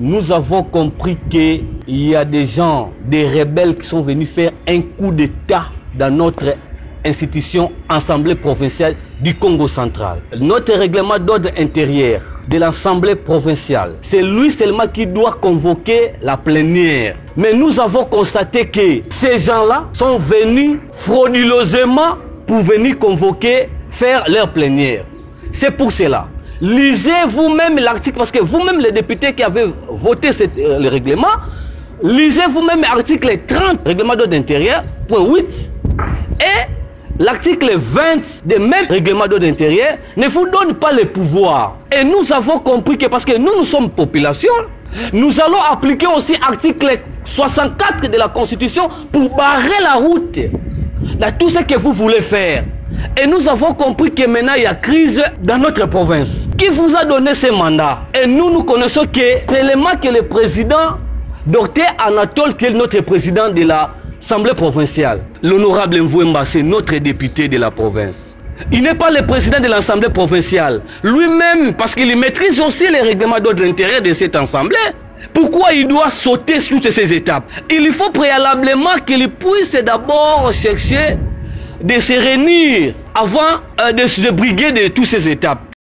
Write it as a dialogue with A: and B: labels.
A: Nous avons compris qu'il y a des gens, des rebelles qui sont venus faire un coup d'État dans notre institution Assemblée provinciale du Congo central. Notre règlement d'ordre intérieur de l'Assemblée provinciale, c'est lui seulement qui doit convoquer la plénière. Mais nous avons constaté que ces gens-là sont venus frauduleusement pour venir convoquer, faire leur plénière. C'est pour cela. Lisez vous-même l'article, parce que vous-même les députés qui avez voté euh, le règlement, lisez vous-même l'article 30, règlement d'ordre intérieur, point 8, et l'article 20 des mêmes règlements d'ordre intérieur ne vous donne pas le pouvoir. Et nous avons compris que parce que nous, nous sommes population, nous allons appliquer aussi l'article 64 de la Constitution pour barrer la route dans tout ce que vous voulez faire. Et nous avons compris que maintenant il y a crise dans notre province. Qui vous a donné ce mandat Et nous, nous connaissons que c'est le que le président, docteur Anatole, qui est notre président de l'Assemblée provinciale, l'honorable Mvouemba, c'est notre député de la province. Il n'est pas le président de l'Assemblée provinciale. Lui-même, parce qu'il maîtrise aussi les règlements d'ordre intérieur de cette Assemblée. Pourquoi il doit sauter toutes ces étapes? Il faut préalablement qu'il puisse d'abord chercher de se réunir avant euh, de se briguer de toutes ces étapes.